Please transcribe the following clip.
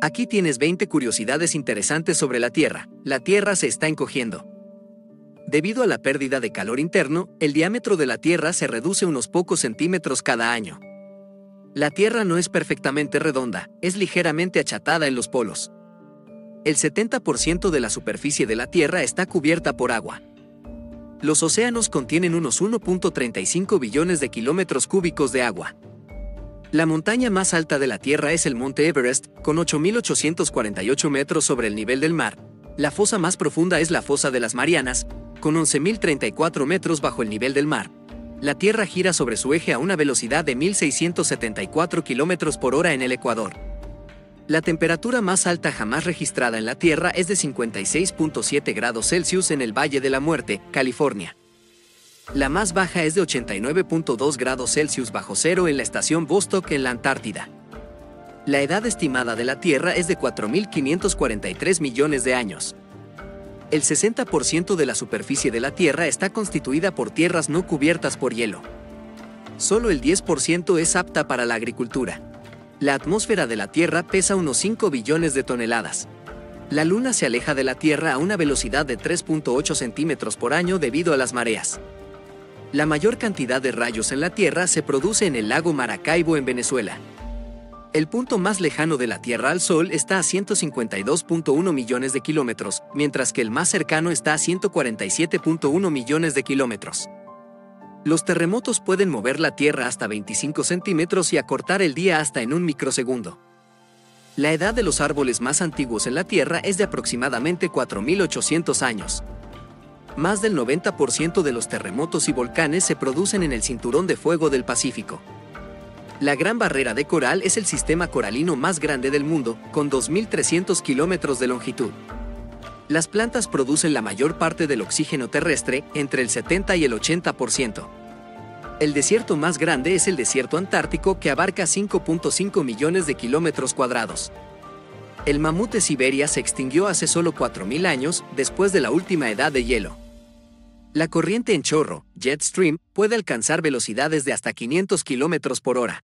Aquí tienes 20 curiosidades interesantes sobre la Tierra. La Tierra se está encogiendo. Debido a la pérdida de calor interno, el diámetro de la Tierra se reduce unos pocos centímetros cada año. La Tierra no es perfectamente redonda, es ligeramente achatada en los polos. El 70% de la superficie de la Tierra está cubierta por agua. Los océanos contienen unos 1.35 billones de kilómetros cúbicos de agua. La montaña más alta de la Tierra es el Monte Everest, con 8.848 metros sobre el nivel del mar. La fosa más profunda es la Fosa de las Marianas, con 11.034 metros bajo el nivel del mar. La Tierra gira sobre su eje a una velocidad de 1.674 km por hora en el Ecuador. La temperatura más alta jamás registrada en la Tierra es de 56.7 grados Celsius en el Valle de la Muerte, California. La más baja es de 89.2 grados Celsius bajo cero en la estación Vostok en la Antártida. La edad estimada de la Tierra es de 4.543 millones de años. El 60% de la superficie de la Tierra está constituida por tierras no cubiertas por hielo. Solo el 10% es apta para la agricultura. La atmósfera de la Tierra pesa unos 5 billones de toneladas. La Luna se aleja de la Tierra a una velocidad de 3.8 centímetros por año debido a las mareas. La mayor cantidad de rayos en la Tierra se produce en el lago Maracaibo en Venezuela. El punto más lejano de la Tierra al Sol está a 152.1 millones de kilómetros, mientras que el más cercano está a 147.1 millones de kilómetros. Los terremotos pueden mover la Tierra hasta 25 centímetros y acortar el día hasta en un microsegundo. La edad de los árboles más antiguos en la Tierra es de aproximadamente 4.800 años. Más del 90% de los terremotos y volcanes se producen en el cinturón de fuego del Pacífico. La Gran Barrera de Coral es el sistema coralino más grande del mundo, con 2.300 kilómetros de longitud. Las plantas producen la mayor parte del oxígeno terrestre, entre el 70 y el 80%. El desierto más grande es el desierto antártico que abarca 5.5 millones de kilómetros cuadrados. El mamut de Siberia se extinguió hace solo 4.000 años, después de la última edad de hielo. La corriente en chorro, jet stream, puede alcanzar velocidades de hasta 500 km por hora.